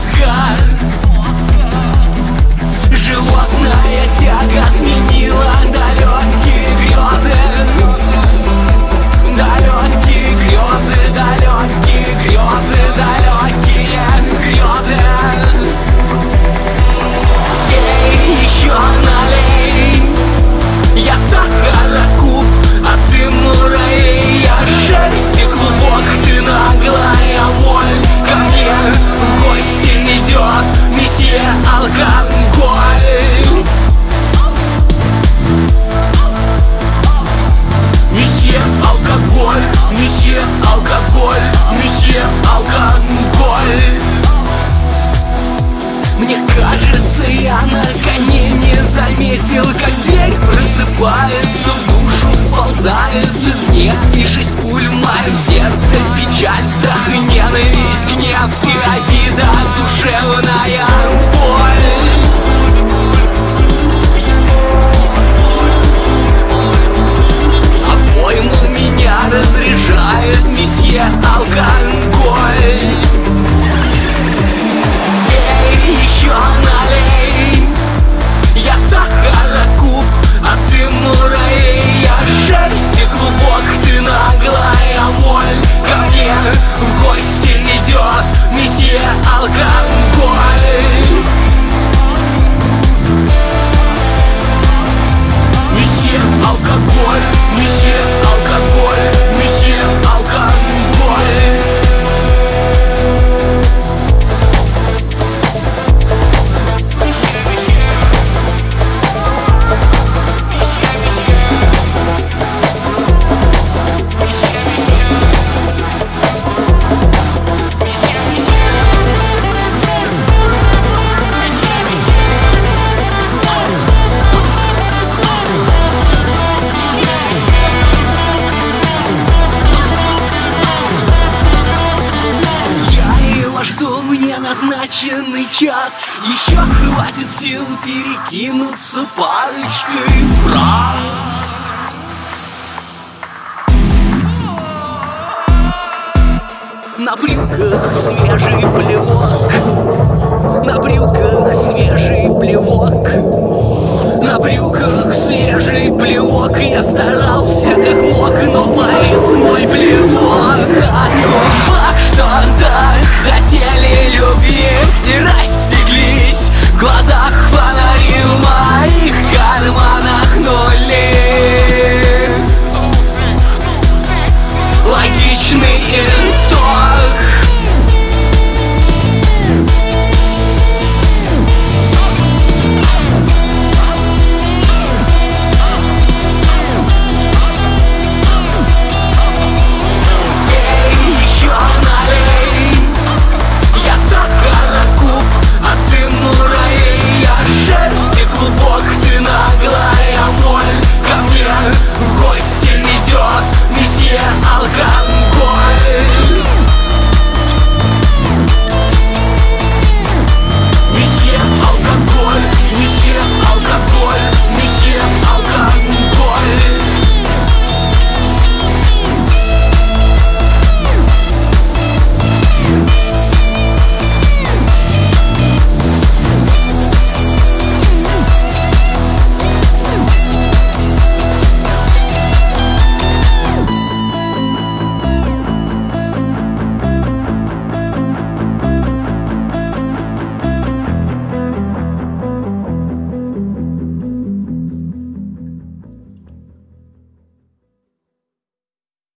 мозгах Животная тяга сменила далек сотнях Кажется, я на коне не заметил Как зверь просыпается в душу Ползает из мне И шесть пуль в моем сердце Печаль, страх и ненависть, гнев и обида Душевная алкоголь, не все неназначенный час. Еще хватит сил перекинуться парочкой фраз. На брюках свежий плевок. На брюках свежий плевок. На брюках свежий плевок. Я старался как мог, но повис мой плевок. Одно